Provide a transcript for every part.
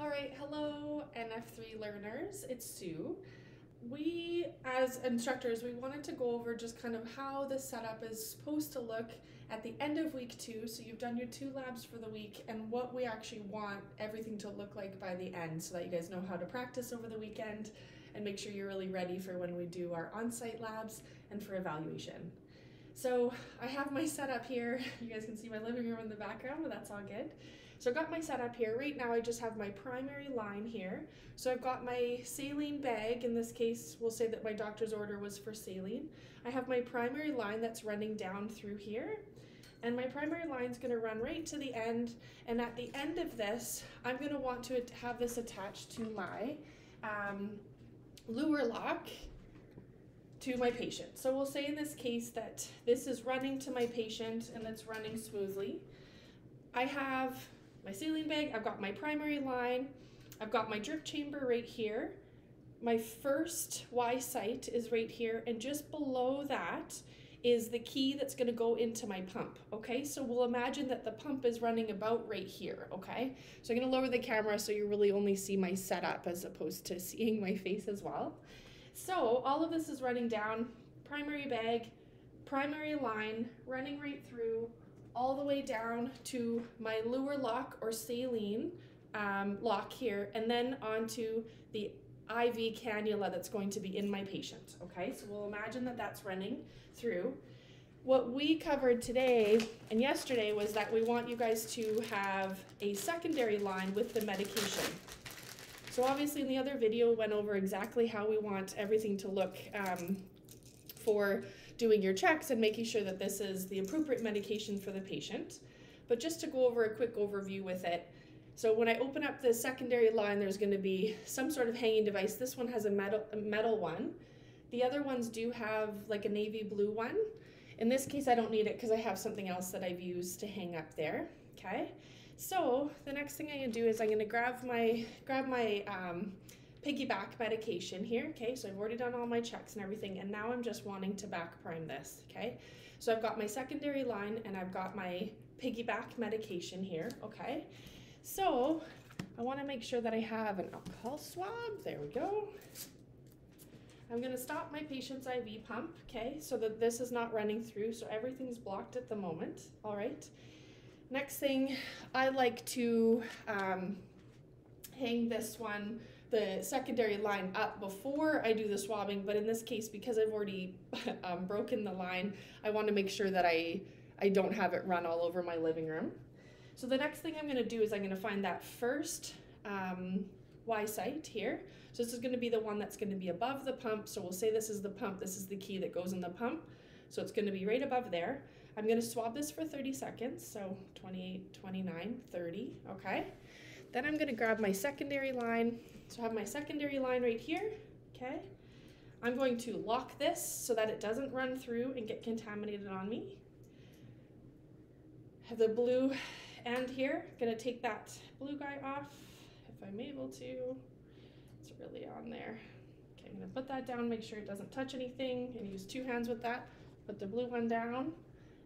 All right, hello NF3 learners, it's Sue. We, as instructors, we wanted to go over just kind of how the setup is supposed to look at the end of week two. So you've done your two labs for the week and what we actually want everything to look like by the end so that you guys know how to practice over the weekend and make sure you're really ready for when we do our on-site labs and for evaluation. So I have my setup here. You guys can see my living room in the background, but that's all good. So I've got my setup here. Right now I just have my primary line here. So I've got my saline bag. In this case, we'll say that my doctor's order was for saline. I have my primary line that's running down through here. And my primary line is going to run right to the end. And at the end of this, I'm going to want to have this attached to my um, Luer lock to my patient. So we'll say in this case that this is running to my patient and it's running smoothly. I have my saline bag, I've got my primary line, I've got my drip chamber right here. My first Y site is right here, and just below that is the key that's gonna go into my pump, okay? So we'll imagine that the pump is running about right here, okay? So I'm gonna lower the camera so you really only see my setup as opposed to seeing my face as well. So all of this is running down, primary bag, primary line, running right through, all the way down to my Luer lock or saline um, lock here, and then onto the IV cannula that's going to be in my patient. Okay, so we'll imagine that that's running through. What we covered today and yesterday was that we want you guys to have a secondary line with the medication. So obviously in the other video went over exactly how we want everything to look um, for doing your checks and making sure that this is the appropriate medication for the patient. But just to go over a quick overview with it, so when I open up the secondary line, there's going to be some sort of hanging device. This one has a metal, a metal one. The other ones do have like a navy blue one. In this case, I don't need it because I have something else that I've used to hang up there. Okay, so the next thing I'm gonna do is I'm gonna grab my grab my um, piggyback medication here, okay? So I've already done all my checks and everything, and now I'm just wanting to back prime this, okay? So I've got my secondary line and I've got my piggyback medication here, okay? So I wanna make sure that I have an alcohol swab, there we go. I'm gonna stop my patient's IV pump, okay? So that this is not running through, so everything's blocked at the moment, all right? Next thing, I like to um, hang this one the secondary line up before I do the swabbing, but in this case, because I've already um, broken the line, I want to make sure that I, I don't have it run all over my living room. So the next thing I'm going to do is I'm going to find that first um, Y site here. So this is going to be the one that's going to be above the pump. So we'll say this is the pump, this is the key that goes in the pump. So it's going to be right above there. I'm going to swab this for 30 seconds. So 28, 29, 30, okay? Then I'm going to grab my secondary line so I have my secondary line right here, okay? I'm going to lock this so that it doesn't run through and get contaminated on me. Have the blue end here, gonna take that blue guy off if I'm able to. It's really on there. Okay, I'm gonna put that down, make sure it doesn't touch anything, and use two hands with that. Put the blue one down,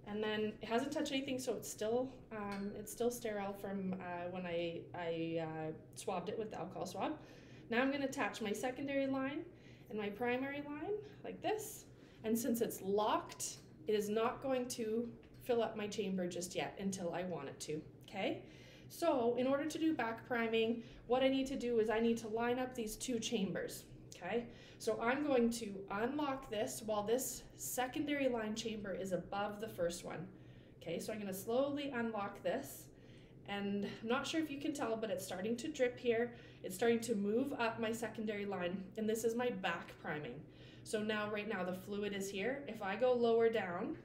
and then it hasn't touched anything, so it's still um, it's still sterile from uh, when I I uh, swabbed it with the alcohol swab. Now I'm going to attach my secondary line and my primary line like this, and since it's locked, it is not going to fill up my chamber just yet until I want it to. Okay. So in order to do back priming, what I need to do is I need to line up these two chambers. Okay, so I'm going to unlock this while this secondary line chamber is above the first one. Okay, so I'm going to slowly unlock this. And I'm not sure if you can tell, but it's starting to drip here. It's starting to move up my secondary line, and this is my back priming. So now, right now, the fluid is here. If I go lower down,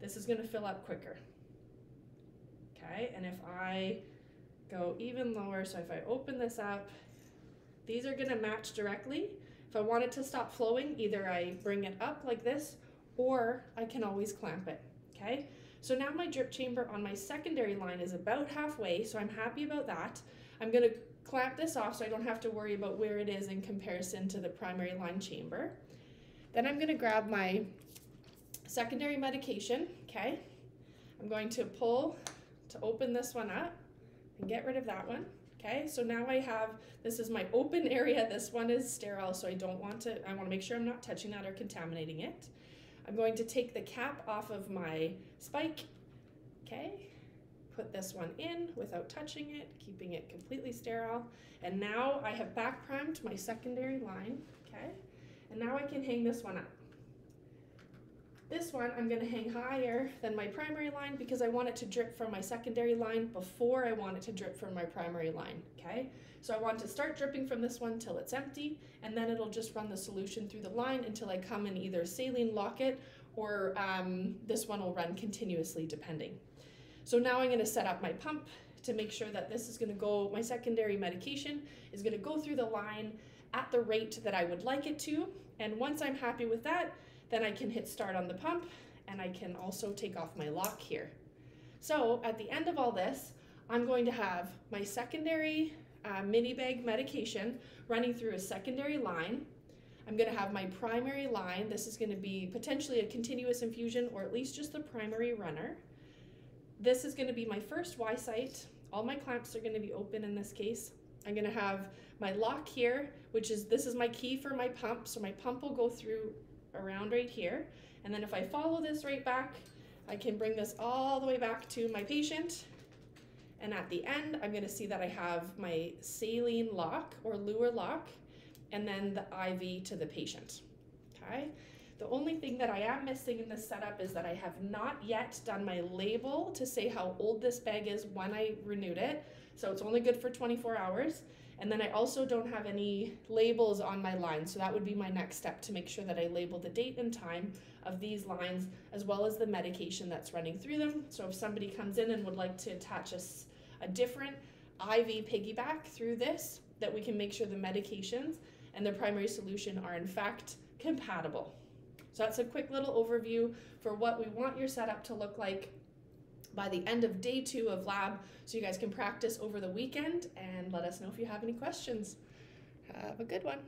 this is gonna fill up quicker. Okay, and if I go even lower, so if I open this up, these are gonna match directly. If I want it to stop flowing, either I bring it up like this, or I can always clamp it, okay? So now my drip chamber on my secondary line is about halfway, so I'm happy about that. I'm gonna clamp this off so I don't have to worry about where it is in comparison to the primary line chamber. Then I'm gonna grab my secondary medication, okay? I'm going to pull to open this one up and get rid of that one, Okay, so now I have, this is my open area, this one is sterile, so I don't want to, I want to make sure I'm not touching that or contaminating it. I'm going to take the cap off of my spike, okay, put this one in without touching it, keeping it completely sterile. And now I have back primed my secondary line, okay, and now I can hang this one up. This one I'm going to hang higher than my primary line because I want it to drip from my secondary line before I want it to drip from my primary line, okay? So I want to start dripping from this one till it's empty and then it'll just run the solution through the line until I come and either saline lock it or um, this one will run continuously depending. So now I'm going to set up my pump to make sure that this is going to go, my secondary medication is going to go through the line at the rate that I would like it to. And once I'm happy with that, then I can hit start on the pump and I can also take off my lock here. So at the end of all this, I'm going to have my secondary uh, mini bag medication running through a secondary line. I'm going to have my primary line. This is going to be potentially a continuous infusion or at least just the primary runner. This is going to be my first Y site. All my clamps are going to be open in this case. I'm going to have my lock here, which is this is my key for my pump. So my pump will go through around right here. And then if I follow this right back, I can bring this all the way back to my patient. And at the end, I'm gonna see that I have my saline lock or Luer lock, and then the IV to the patient, okay? The only thing that I am missing in this setup is that I have not yet done my label to say how old this bag is when I renewed it. So it's only good for 24 hours. And then I also don't have any labels on my lines, so that would be my next step to make sure that I label the date and time of these lines as well as the medication that's running through them. So if somebody comes in and would like to attach a, a different IV piggyback through this, that we can make sure the medications and the primary solution are in fact compatible. So that's a quick little overview for what we want your setup to look like by the end of day two of lab so you guys can practice over the weekend and let us know if you have any questions. Have a good one.